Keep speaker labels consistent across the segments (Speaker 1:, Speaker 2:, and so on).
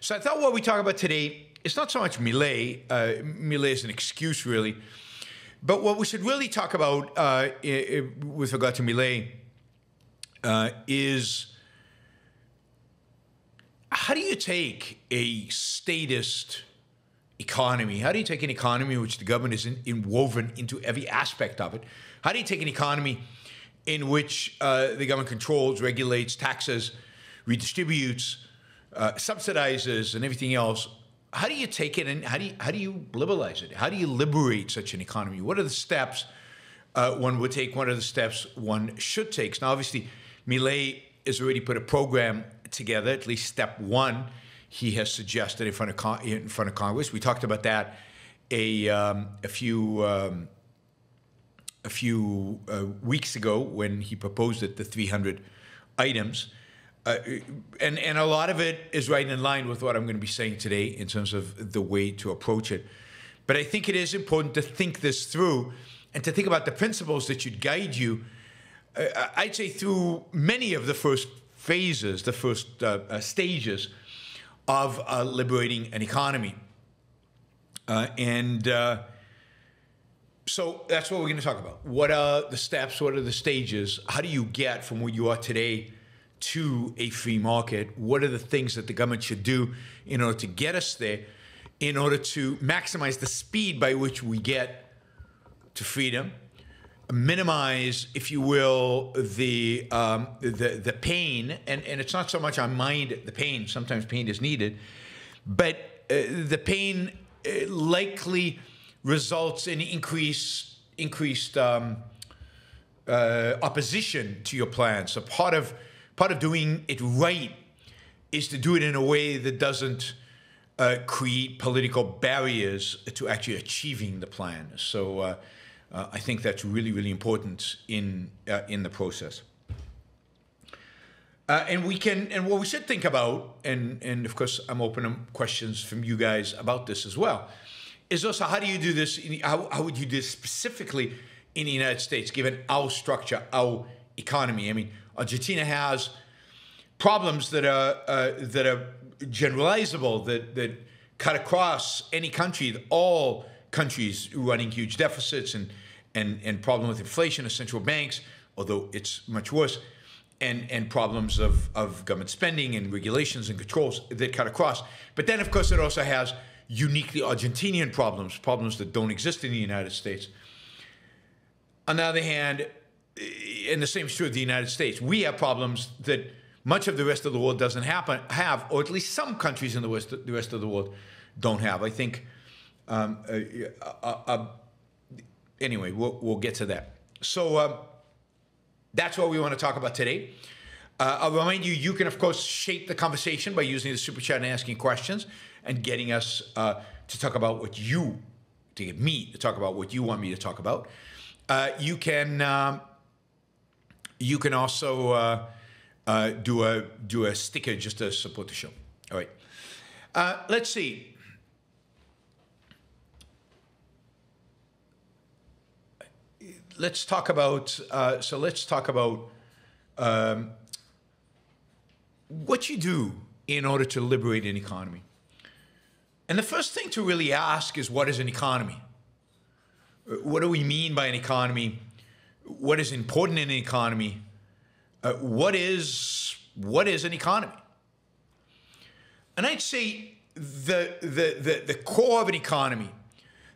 Speaker 1: So I thought what we talk about today is not so much Milei. Uh, Milei is an excuse, really. But what we should really talk about uh, with regard to Milei uh, is how do you take a statist economy? How do you take an economy in which the government is in woven into every aspect of it? How do you take an economy in which uh, the government controls, regulates, taxes, redistributes, uh, subsidizes, and everything else? How do you take it and how do you, how do you liberalize it? How do you liberate such an economy? What are the steps uh, one would take? What are the steps one should take? Now, obviously, Milei has already put a program together, at least step one he has suggested in front of Con- in front of Congress. We talked about that a um, a few um, a few uh, weeks ago when he proposed it, the 300 items. Uh, and, and a lot of it is right in line with what I'm going to be saying today in terms of the way to approach it. But I think it is important to think this through and to think about the principles that should guide you, uh, I'd say, through many of the first phases, the first uh, uh, stages of uh, liberating an economy. Uh, and uh, so that's what we're going to talk about. What are the steps? What are the stages? How do you get from where you are today to a free market? What are the things that the government should do in order to get us there, in order to maximize the speed by which we get to freedom, minimize, if you will, the um, the the pain, and and it's not so much I mind the pain. Sometimes pain is needed, but uh, the pain uh, likely results in increase increased um, uh, opposition to your plan. So part of part of doing it right is to do it in a way that doesn't uh, create political barriers to actually achieving the plan. So uh, uh, I think that's really really important in uh, in the process. Uh, and we can, and what we should think about, and and of course I'm open to questions from you guys about this as well, is also how do you do this? In, how, how would you do this specifically in the United States, given our structure, our economy? I mean, Argentina has problems that are uh, that are generalizable that that cut across any country. All countries running huge deficits and and and problem with inflation of central banks, although it's much worse. And, and problems of, of government spending and regulations and controls that cut across. But then, of course, it also has uniquely Argentinian problems, problems that don't exist in the United States. On the other hand, and the same is true of the United States, we have problems that much of the rest of the world doesn't happen, have, or at least some countries in the rest, the rest of the world don't have. I think, um, uh, uh, uh, anyway, we'll, we'll get to that. So uh, that's what we want to talk about today. Uh, I'll remind you, you can, of course, shape the conversation by using the super chat and asking questions and getting us uh, to talk about what you, to get me to talk about what you want me to talk about. Uh, you can, um, you can also uh, uh, do a do a sticker just to support the show. All right. Uh, let's see. Let's talk about. Uh, so let's talk about um, what you do in order to liberate an economy. And the first thing to really ask is what is an economy? What do we mean by an economy? What is important in an economy? Uh, what is what is an economy? And I'd say the the the, the core of an economy,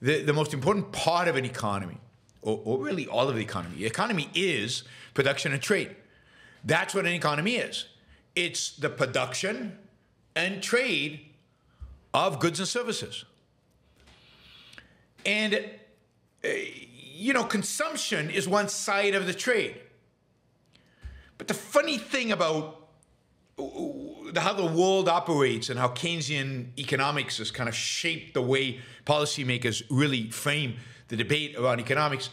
Speaker 1: the, the most important part of an economy, or, or really all of the economy, the economy is production and trade. That's what an economy is. It's the production and trade of goods and services. And, uh, you know, consumption is one side of the trade. But the funny thing about how the world operates and how Keynesian economics has kind of shaped the way policymakers really frame the debate around economics,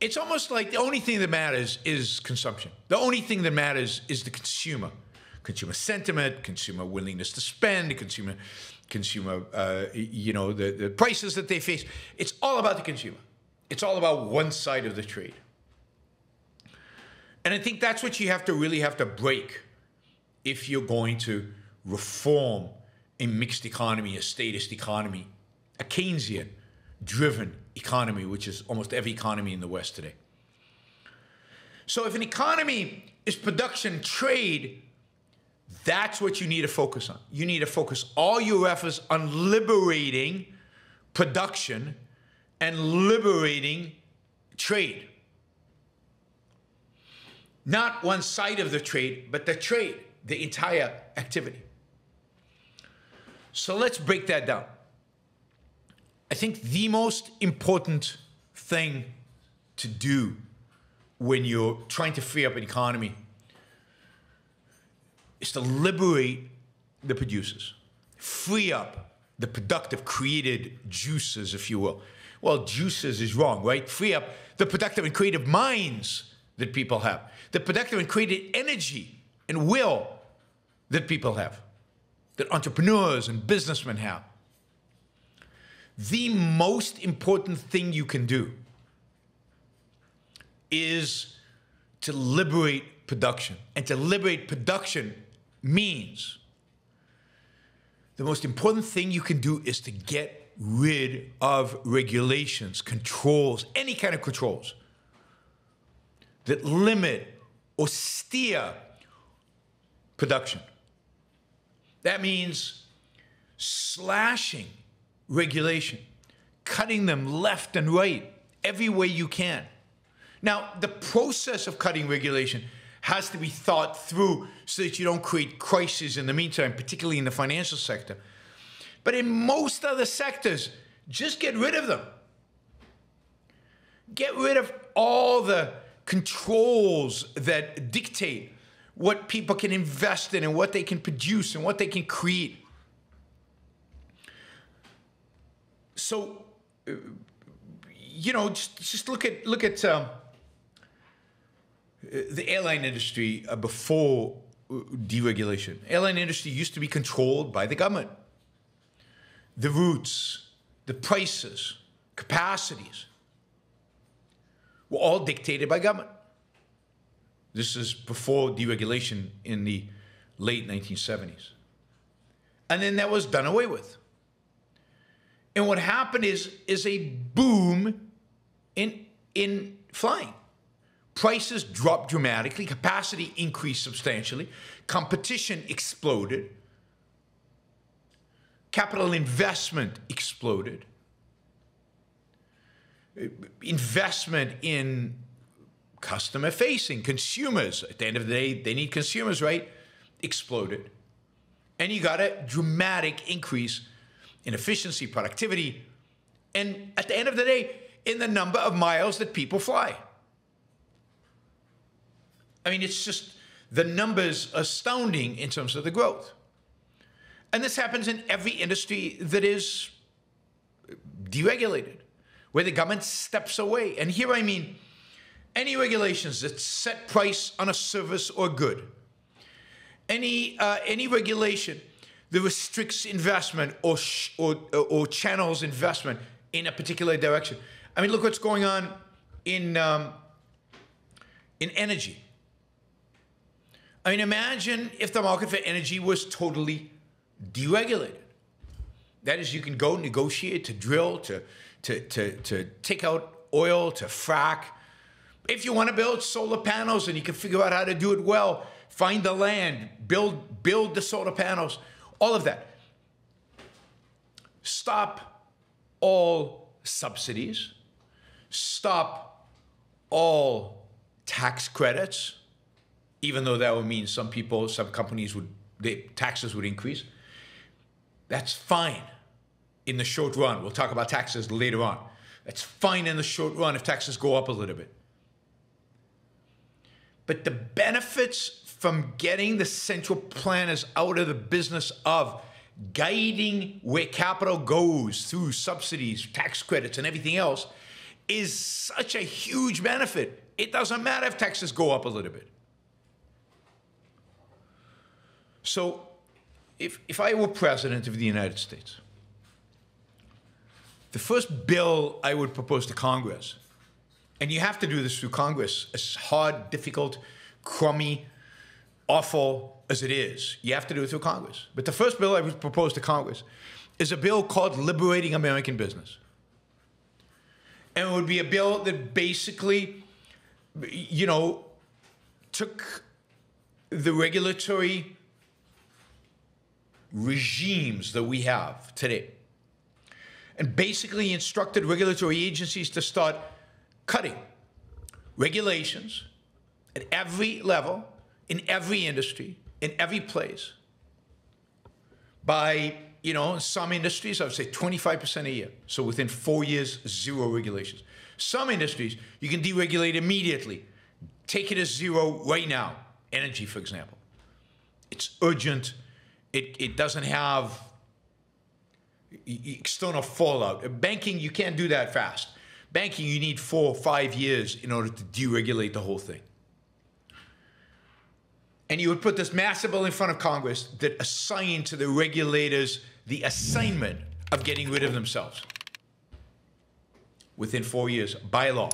Speaker 1: it's almost like the only thing that matters is consumption. The only thing that matters is the consumer. Consumer sentiment, consumer willingness to spend, consumer consumer, uh, you know, the, the prices that they face. It's all about the consumer. It's all about one side of the trade. And I think that's what you have to really have to break if you're going to reform a mixed economy, a statist economy, a Keynesian driven economy, which is almost every economy in the West today. So if an economy is production trade, that's what you need to focus on. You need to focus all your efforts on liberating production and liberating trade. Not one side of the trade, but the trade, the entire activity. So let's break that down. I think the most important thing to do when you're trying to free up an economy is to liberate the producers, free up the productive, created juices, if you will. Well, juices is wrong, right? Free up the productive and creative minds that people have, the productive and creative energy and will that people have, that entrepreneurs and businessmen have. The most important thing you can do is to liberate production. And to liberate production means the most important thing you can do is to get rid of regulations, controls, any kind of controls that limit or steer production. That means slashing regulation, cutting them left and right, every way you can. Now, the process of cutting regulation has to be thought through so that you don't create crises in the meantime, particularly in the financial sector. But in most other sectors, just get rid of them. Get rid of all the controls that dictate what people can invest in and what they can produce and what they can create. So, you know, just, just look at look at um, the airline industry uh, before uh, deregulation. Airline industry used to be controlled by the government. The routes, the prices, capacities were all dictated by government. This is before deregulation in the late 1970s. And then that was done away with. And what happened is, is a boom in, in flying. Prices dropped dramatically, capacity increased substantially, competition exploded, capital investment exploded, investment in customer facing, consumers, at the end of the day, they need consumers, right? Exploded. And you got a dramatic increase in efficiency, productivity, and at the end of the day, in the number of miles that people fly. I mean, it's just the numbers astounding in terms of the growth. And this happens in every industry that is deregulated, where the government steps away. And here I mean any regulations that set price on a service or good, any, uh, any regulation that restricts investment or, or, or channels investment in a particular direction. I mean, look what's going on in, um, in energy. I mean, imagine if the market for energy was totally deregulated. That is, you can go negotiate to drill, to, to, to, to take out oil, to frack. If you want to build solar panels and you can figure out how to do it well, find the land, build, build the solar panels, all of that. Stop all subsidies, stop all tax credits even though that would mean some people, some companies would, the taxes would increase. That's fine in the short run. We'll talk about taxes later on. That's fine in the short run if taxes go up a little bit. But the benefits from getting the central planners out of the business of guiding where capital goes through subsidies, tax credits, and everything else is such a huge benefit. It doesn't matter if taxes go up a little bit. So if, if I were president of the United States, the first bill I would propose to Congress, and you have to do this through Congress, as hard, difficult, crummy, awful as it is, you have to do it through Congress. But the first bill I would propose to Congress is a bill called Liberating American Business. And it would be a bill that basically, you know, took the regulatory regimes that we have today and basically instructed regulatory agencies to start cutting regulations at every level, in every industry, in every place by, you know, some industries, I would say 25% a year. So within four years, zero regulations. Some industries, you can deregulate immediately. Take it as zero right now. Energy, for example. It's urgent. It, it doesn't have external fallout. Banking, you can't do that fast. Banking, you need four or five years in order to deregulate the whole thing. And you would put this massive bill in front of Congress that assigned to the regulators the assignment of getting rid of themselves within four years by law.